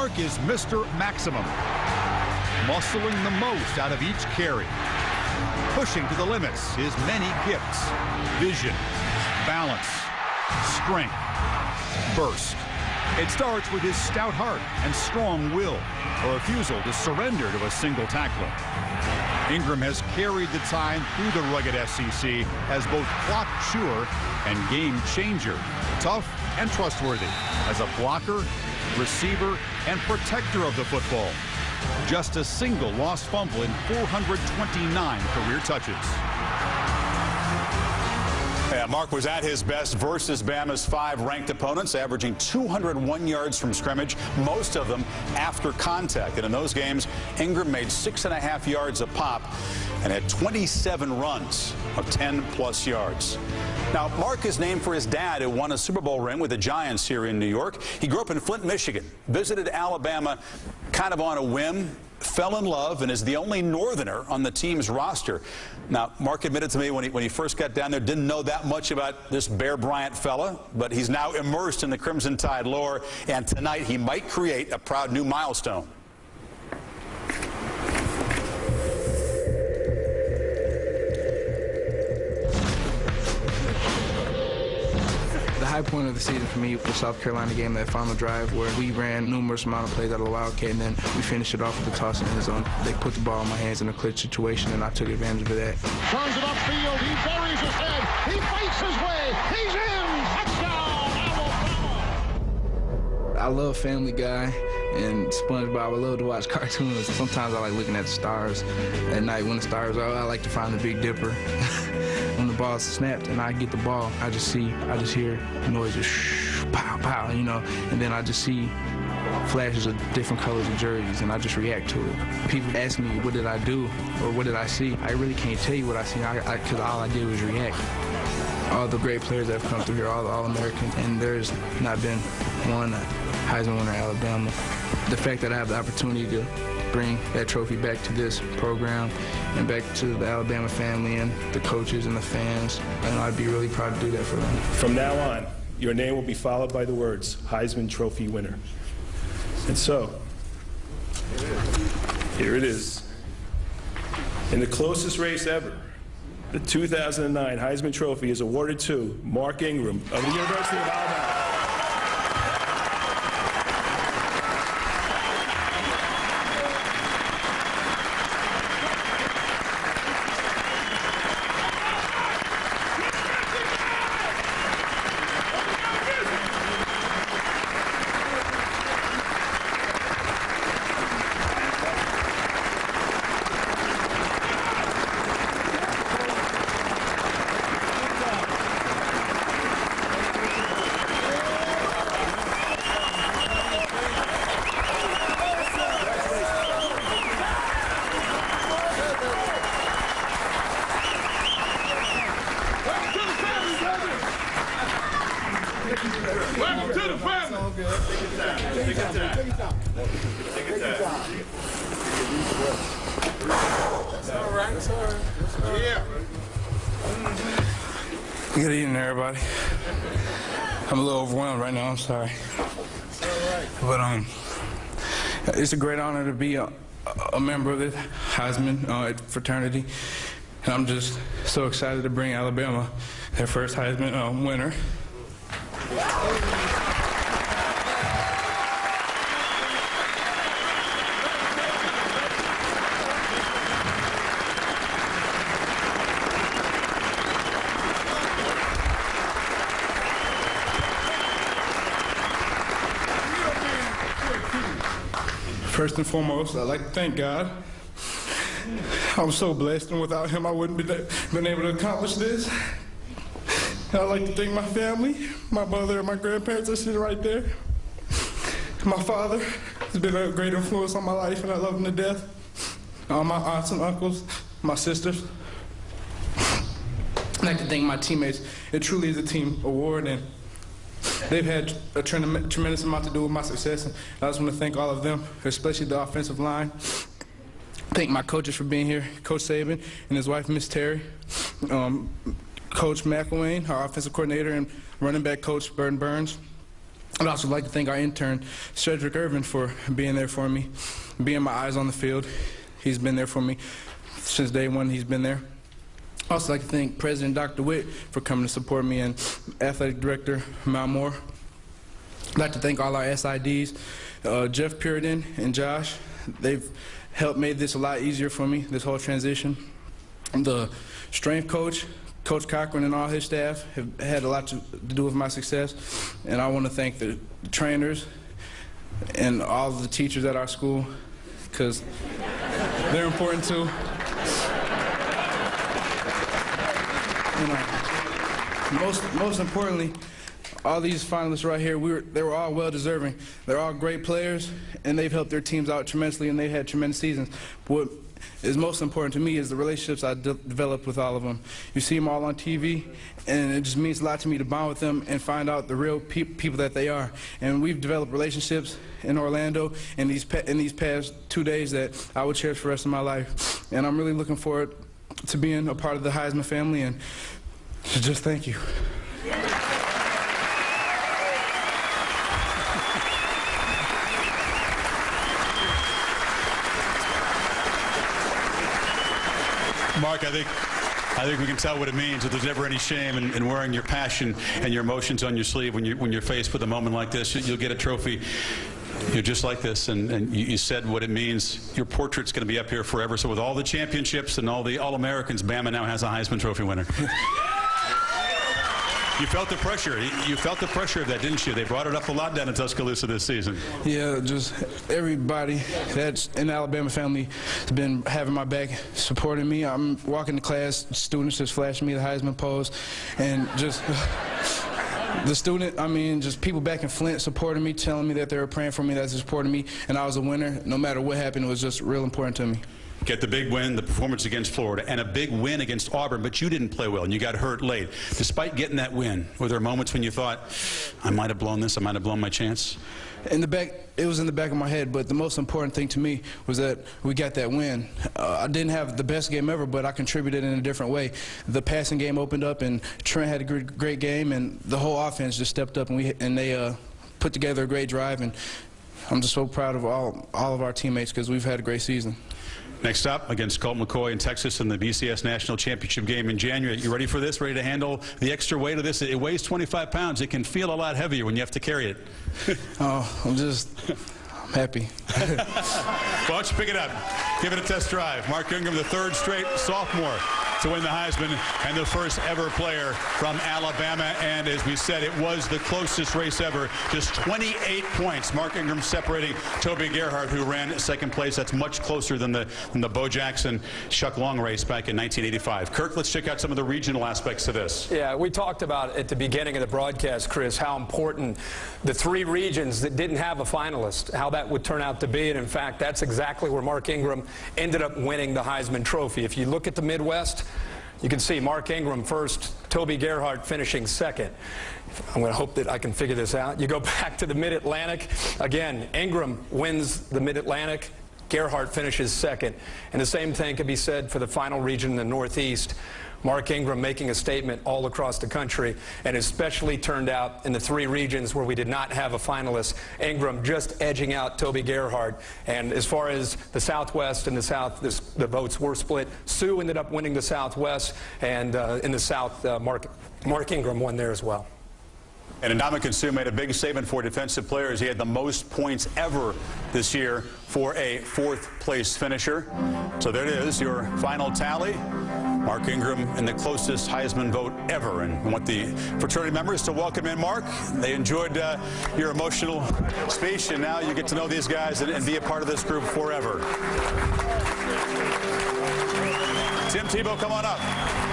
Is Mr. Maximum, muscling the most out of each carry, pushing to the limits his many gifts, vision, balance, strength, burst. It starts with his stout heart and strong will, a refusal to surrender to a single tackler. Ingram has carried the time through the rugged SEC as both clock chewer and game changer, tough and trustworthy as a blocker, receiver, and protector of the football. Just a single lost fumble in 429 career touches. Yeah, Mark was at his best versus Bama's five ranked opponents, averaging 201 yards from scrimmage, most of them after contact. And in those games, Ingram made six and a half yards a pop and had 27 runs of 10 plus yards. Now, Mark is named for his dad, who won a Super Bowl ring with the Giants here in New York. He grew up in Flint, Michigan, visited Alabama kind of on a whim, fell in love, and is the only Northerner on the team's roster. Now, Mark admitted to me when he, when he first got down there, didn't know that much about this Bear Bryant fella, but he's now immersed in the Crimson Tide lore, and tonight he might create a proud new milestone. High point of the season for me was the South Carolina game, that final drive where we ran numerous amount of plays out of the Wildcat, and then we finished it off with the toss in the zone. They put the ball in my hands in a clutch situation, and I took advantage of that. Turns it upfield. He buries his head. He fights his way. He's in. I love Family Guy and SpongeBob. I love to watch cartoons. Sometimes I like looking at the stars at night when the stars are. I like to find the Big Dipper. when the ball is snapped and I get the ball, I just see, I just hear noises, shh, pow, pow, you know, and then I just see flashes of different colors of jerseys and I just react to it. People ask me, what did I do or what did I see? I really can't tell you what I see because all I did was react. All the great players that have come through here, all the All-American, and there's not been one Heisman winner Alabama. The fact that I have the opportunity to bring that trophy back to this program and back to the Alabama family and the coaches and the fans, and I'd be really proud to do that for them. From now on, your name will be followed by the words Heisman Trophy winner. And so, here it is. In the closest race ever, the 2009 Heisman Trophy is awarded to Mark Ingram of the University of Alabama. Good evening, everybody. I'm a little overwhelmed right now. I'm sorry. But um, it's a great honor to be a, a member of the Heisman uh, fraternity, and I'm just so excited to bring Alabama their first Heisman um, winner. First and foremost, I'd like to thank God. I'm so blessed, and without Him, I wouldn't be been able to accomplish this. I'd like to thank my family, my mother and my grandparents are sitting right there. My father has been a great influence on my life, and I love him to death. All my aunts and uncles, my sisters. I'd like to thank my teammates. It truly is a team award, and they've had a trem- tremendous amount to do with my success. And I just want to thank all of them, especially the offensive line. Thank my coaches for being here, Coach Saban and his wife, Miss Terry. Um, Coach McElwain, our offensive coordinator, and running back coach Burton Burns. I'd also like to thank our intern, Cedric Irvin, for being there for me, being my eyes on the field. He's been there for me since day one he's been there. I'd also like to thank President Dr. Witt for coming to support me and Athletic Director Mal Moore. I'd like to thank all our SIDs, uh, Jeff Purinton and Josh. They've helped made this a lot easier for me, this whole transition. The strength coach, Coach Cochran and all his staff have had a lot to, to do with my success. And I want to thank the trainers and all the teachers at our school because they're important too. Most, most importantly, all these finalists right here, we were, they were all well deserving. They're all great players, and they've helped their teams out tremendously, and they've had tremendous seasons. But what is most important to me is the relationships I de developed with all of them. You see them all on TV, and it just means a lot to me to bond with them and find out the real pe people that they are. And we've developed relationships in Orlando in these in these past two days that I will cherish for the rest of my life. And I'm really looking forward to being a part of the Heisman family, and just thank you. Mark, I think I think we can tell what it means that there's never any shame in, in, wearing your passion and your emotions on your sleeve when, you, when you're faced with a moment like this. You'll get a trophy. You're just like this, and, and you, you, said what it means. Your portrait's going to be up here forever. So with all the championships and all the All-Americans, Bama now has a Heisman Trophy winner. You felt the pressure. You felt the pressure of that, didn't you? They brought it up a lot down in Tuscaloosa this season. Yeah, just everybody that's in the Alabama family has been having my back, supporting me. I'm walking to class, students just flashing me the Heisman pose, and just. The student, I mean, just people back in Flint supporting me, telling me that they were praying for me, that they supporting me, and I was a winner. No matter what happened, it was just real important to me get the big win, the performance against Florida, and a big win against Auburn, but you didn't play well and you got hurt late. Despite getting that win, were there moments when you thought, I might have blown this, I might have blown my chance? In the back, it was in the back of my head, but the most important thing to me was that we got that win. Uh, I didn't have the best game ever, but I contributed in a different way. The passing game opened up, and Trent had a great, great game, and the whole offense just stepped up, and we and they uh, put together a great drive. And I'm just so proud of all all of our teammates because we've had a great season. Next up, against Colt McCoy in Texas in the BCS National Championship game in January. You ready for this? Ready to handle the extra weight of this? It weighs 25 pounds. It can feel a lot heavier when you have to carry it. oh, I'm just I'm happy. Why don't you pick it up? Give it a test drive. Mark Ingram, the third straight sophomore to win the Heisman and the first ever player from Alabama. And as we said, it was the closest race ever. Just 28 points. Mark Ingram separating Toby Gerhart, who ran second place. That's much closer than the, than the Bo Jackson Chuck Long race back in 1985. Kirk, let's check out some of the regional aspects of this. Yeah, we talked about at the beginning of the broadcast, Chris, how important the three regions that didn't have a finalist, how that would turn out to be. And in fact, that's exactly where Mark Ingram ended up winning the Heisman Trophy. If you look at the Midwest, you can see Mark Ingram first, Toby Gerhart finishing second. I'm going to hope that I can figure this out. You go back to the Mid-Atlantic. Again, Ingram wins the Mid-Atlantic. Gerhart finishes second. And the same thing can be said for the final region in the Northeast. Mark Ingram making a statement all across the country, and especially turned out in the three regions where we did not have a finalist. Ingram just edging out Toby Gerhart. And as far as the Southwest and the South, this, the votes were split. Suh ended up winning the Southwest, and uh, in the South, uh, Mark, Mark Ingram won there as well. And Ndamukong Suh made a big statement for defensive players. He had the most points ever this year for a fourth place finisher. So there it is, your final tally. Mark Ingram in the closest Heisman vote ever. And I want the fraternity members to welcome in Mark. They enjoyed uh, your emotional speech, and now you get to know these guys and, and be a part of this group forever. Tim Tebow, come on up.